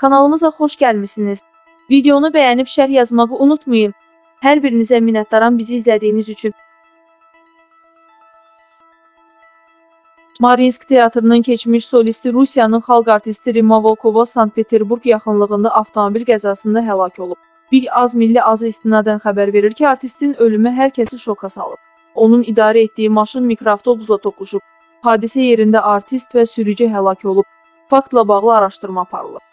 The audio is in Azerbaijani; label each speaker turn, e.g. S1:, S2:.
S1: Kanalımıza xoş gəlmisiniz. Videonu bəyənib şərh yazmağı unutmayın. Hər birinizə minnətdaram bizi izlədiyiniz üçün. Marinsk teatrının keçmiş solisti Rusiyanın xalq artisti Rima Volkova Sankt-Peterburg yaxınlığında avtomobil qəzasında həlak olub. Bir az milli azı istinadən xəbər verir ki, artistin ölümü hər kəsi şoka salıb. Onun idarə etdiyi maşın mikroavtobusla toqquşub. Hadisə yerində artist və sürücü həlak olub. Faktla bağlı araşdırma aparılır.